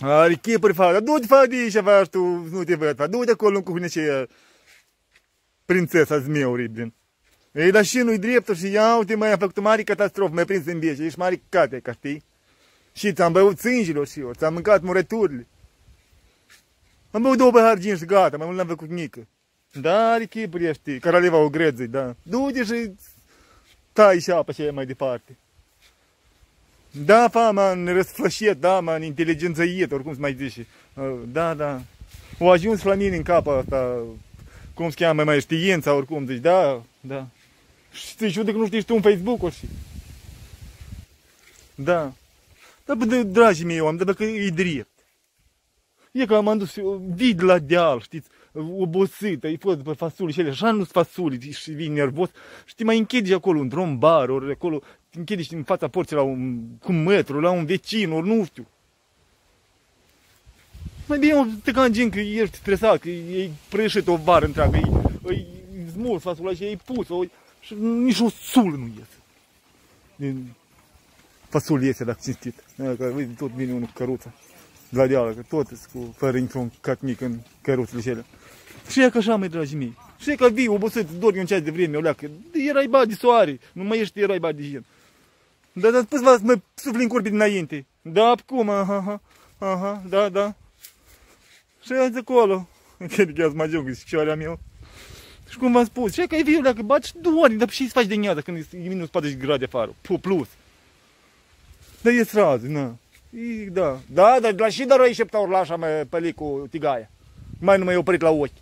Are chipuri, fa, dar du-te, fa, de aici, faci tu, nu te văd, fa, du-te acolo cu ce prințesa zmeu, Ribdin. Ei, dar și nu-i dreptul și ia uite, mai a făcut o mare catastrofă, mai prins în biece, ești mare cate, ca știi? Și ți-am băut sângilor și eu, ți-am mâncat murăturile. Am băut două pahar gin și gata, mai mult n-am făcut nică. Da, are chipuri ești, caraleva o greței, da. Du-te și tai și apa și mai departe. Da, fa, m-am răsflășit, da, m-am inteligențăiet, oricum se mai zice. Da, da. O ajuns la mine în capul asta, cum se cheamă, mai știința, oricum, deci da, da. Și te știu că nu știi tu un Facebook și. Da. Dar, bă, dragii mei, eu am dat că e drept. E că m-am dus, vii de la deal, știți, obosit, ai fost pe fasuli și ele, așa nu-s fasuli și vii nervos și te mai închidi acolo într-un bar, ori acolo, te închidi și în fața porții la un, cu metru, la un vecin, ori nu știu. Mai bine te can că ești stresat, că e prășit o vară întreagă, e, e smuls fasul ăla și e pus, o, și nici o sul nu iese. Din fasul iese, dacă cinstit. Că tot vine unul cu căruța de la deală, că tot cu, fără niciun cat mic în căruțele cele. Și e că așa, mai dragii mei. Și e că vii obosit, dormi un ceas de vreme, o leacă. Erai ba de soare, nu mai ești, erai ba de gen. Da, dar spus v mă sufli în curbi dinainte. Da, cum, aha, aha, aha, da, da. Și azi acolo. Cred că azi mă ajung, și cioarea mea. Și cum v-am spus, și e că e viu, dacă baci doar, dar și faci de nează când e minus 40 grade afară, plus. Dar e sraz, na. E, da, da, dar la și dar șepta urlașa mă păli cu tigaia. Mai nu mai oprit la ochi.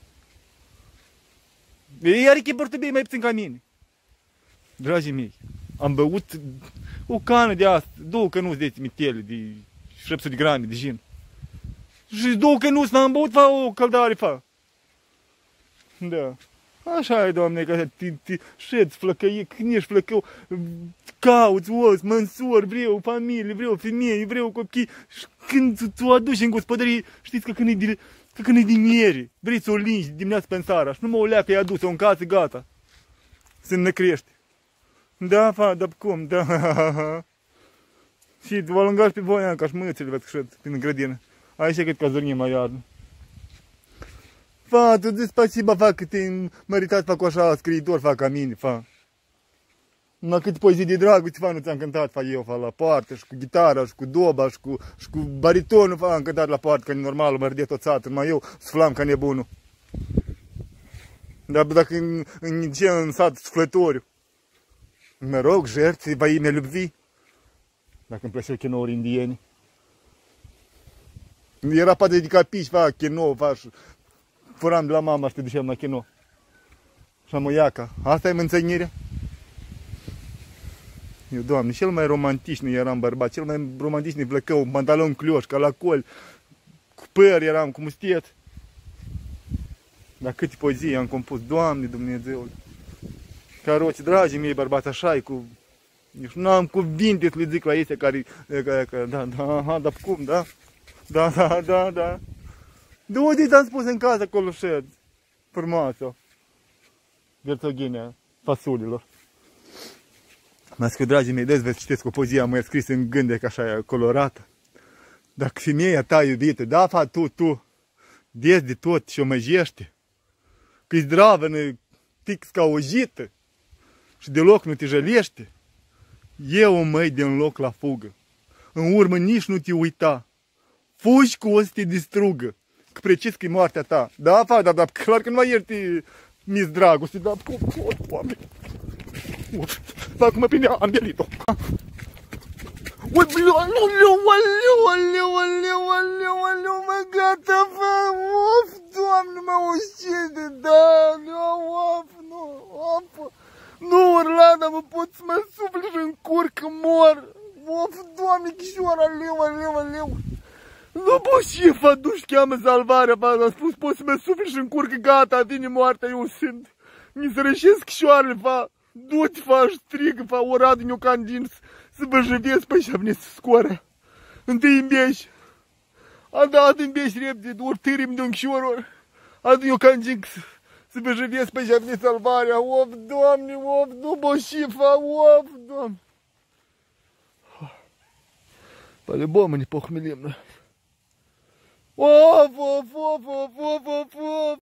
E are chipuri bine mai puțin ca mine. Dragii mei, am băut o cană de asta, două cănuți de mitele, de 700 de grame de gin. Și două cănuți n-am băut, fa o căldare, fa. Da. Așa e, doamne, că te, te șeți flăcăie, când ești flăcău, cauți os, mănsori, vreau familie, vreau femeie, vreau copii. Și când tu aduci în gospodărie, știți că când e de, că când e din miere, vrei să o lingi dimineața pe seara și nu mă o leacă, i-a adus-o în casă, gata. Se năcrește. Da, fa, dar cum, da. și vă alungați pe voi, ca și mâțele, vă cred, prin grădină. Aici cred că zărnim mai iarnă. Fa, tu zici spasiba, fa, că te măritat, fac așa, scriitor, fac ca mine, fa. Ma cât poezii de dragoste, fa, nu ți-am cântat, fa, eu, fa, la poartă, și cu gitara, și cu doba, și cu, și cu baritonul, fa, am cântat la poartă, că normal, mă tot satul, mai eu suflam ca nebunul. Dar dacă în, în ce în sat suflătoriu, mă rog, jertfi, va imea любви, dacă îmi plăceau chinouri indieni. Era poate dedicat pici, fa, chinou, fa, furam de la mama și te duceam la chino. Și am o iaca. Asta e mânțănirea? Eu, doamne, cel mai romantic nu eram bărbat, cel mai romantic ne plăcău, pantalon clioș, ca la col, cu păr eram, cu mustiet. Dar câte poezii am compus, Doamne Dumnezeul. Caroci, dragii mei bărbați, așa e cu... Eu nu am cuvinte să le zic la ei care, care, care da, da, aha, dar cum, da? Da, da, da, da. De unde ți-am spus în casă acolo șed? Frumoasă. Verțoghinea fasulilor. Mă că, dragii mei, des veți citesc o poezie mai scris în gânde ca așa e colorată. Dacă femeia ta iubită, da, fa, tu, tu, des de tot și o măjește, că-i zdravă, fix ca o jită și deloc nu te jălește, eu o măi din loc la fugă. În urmă nici nu te uita. Fugi cu o să te distrugă că e ta. Da, fa, da, da, clar că nu mai ierti mis dragoste, dar cum, cum, oameni. Fac cum mă prinde ambelito. Ui, bleu, aleu, aleu, aleu, aleu, aleu, aleu, mă, gata, fa, of, doamne, mă ucide, da, aleu, of, nu, of. Nu, Orlana, mă pot să mă sufli și încurc, mor. Of, doamne, chișoara, aleu, aleu, aleu. Nu poți și duși cheamă salvarea, v am spus, poți să mă suferi și încurc, gata, vine moartea, eu sunt. Mi se rășesc șoarele, fa, du-te, fa, strig, fa, ora din eu candin, să vă jăvesc, păi și am să scoare. Întâi îmbeși. A dat îmbeși repede, ori târim de un chioror. Adu eu candin, să vă jăvesc, păi și am salvarea. Of, Doamne, of, nu poți și, fa, of, Doamne. По-любому не похмелим, да? 我不不不不不不